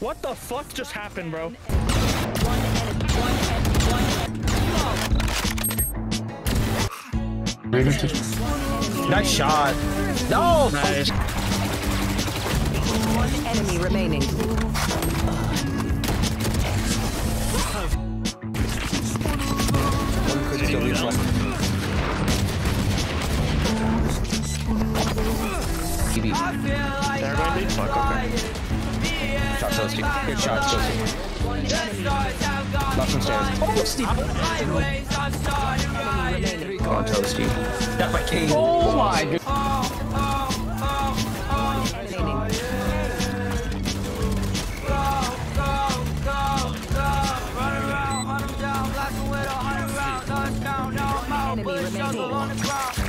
What the fuck just happened, bro? Nice shot. No! Nice. One enemy remaining. One could still be TV. They're going to fuck, okay. Shot toasty. Good shot, toasty. Left from stairs. Oh, Steve! Go on, toasty. That's my king. Oh my god. enemy remaining.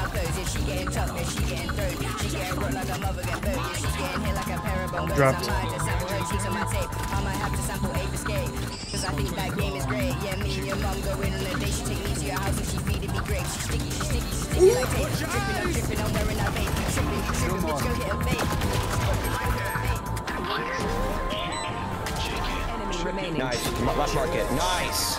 my clothes. Yeah, she getting tough, yeah, she getting thrown. She getting rocked like a mother get burned. Yeah, getting hit like a pair. Dropped. I might just sample her cheeks on my tape. I might have to sample Ape Escape. Cause I think that game is great. Yeah, me and your mom go in on a day. She take me to your house and she feeding me grapes. She's sticky, she's sticky, she's sticky like tape. Dripping, I'm dripping, I'm wearing that vape. Tripping, tripping, bitch, go get a vape. Remaining. Nice. Last market. Nice.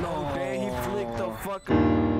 No, no. man, he flicked the fucker.